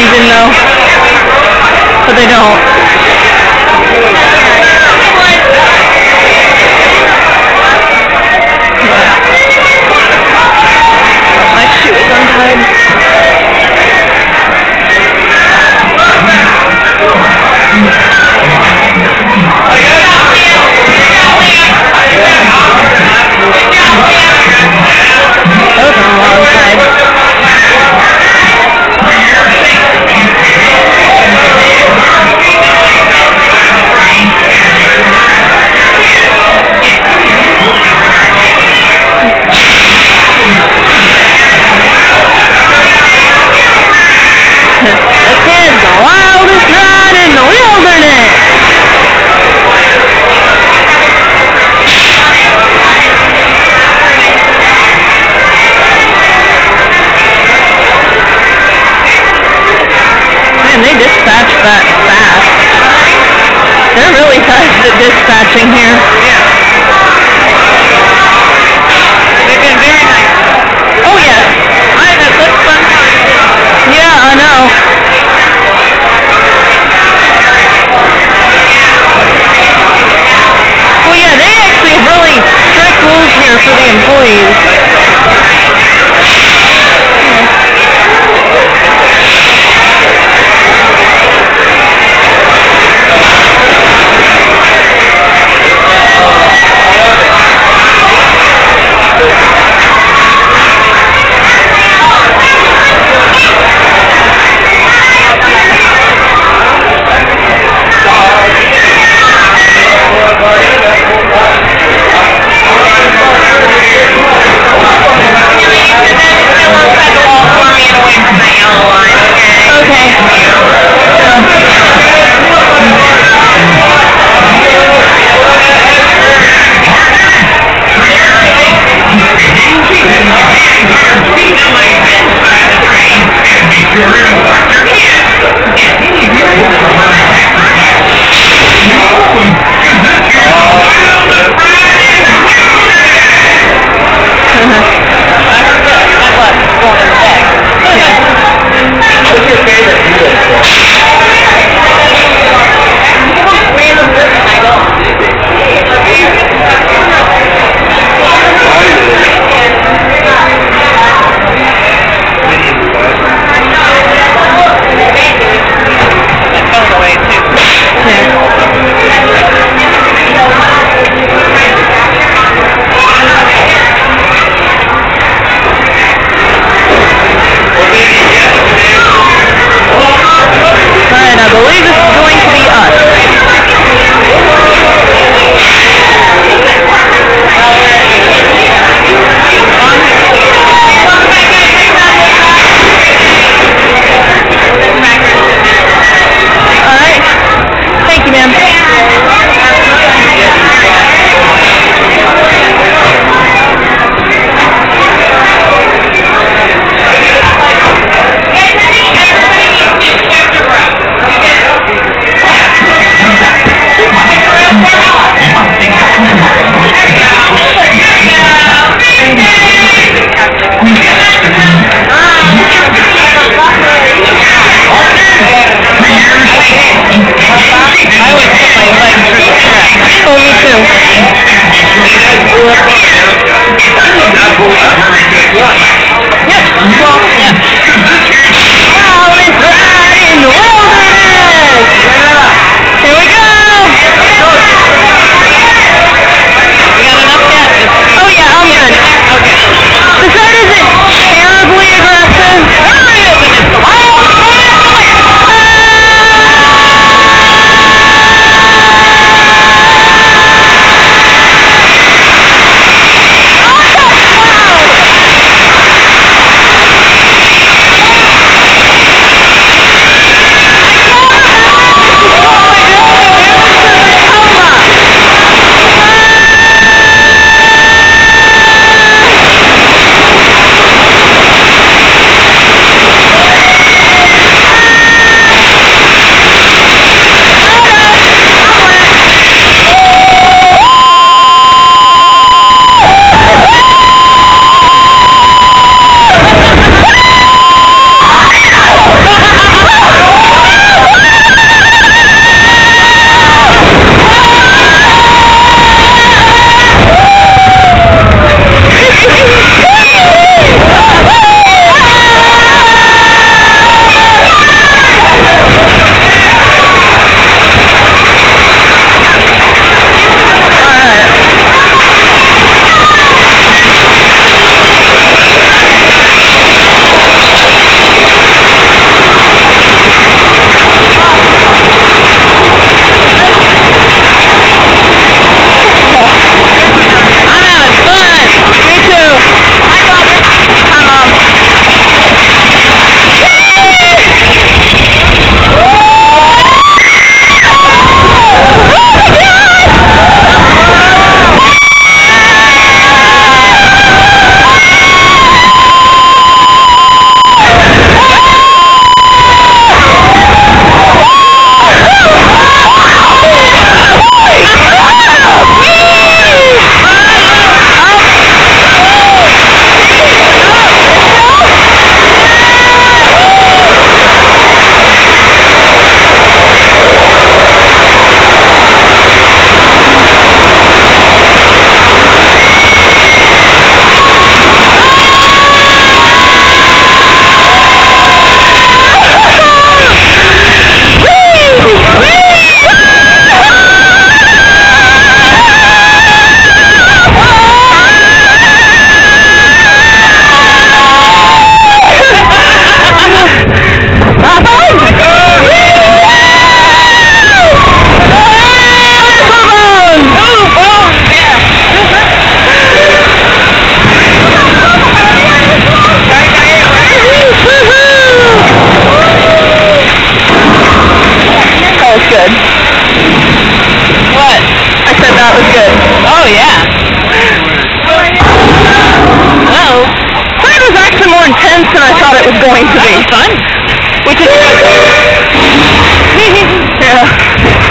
though, but they don't. they dispatch that fast. They're really fast at dispatching here. Yeah. more intense than I thought it was going to be. Fun. Which is yeah.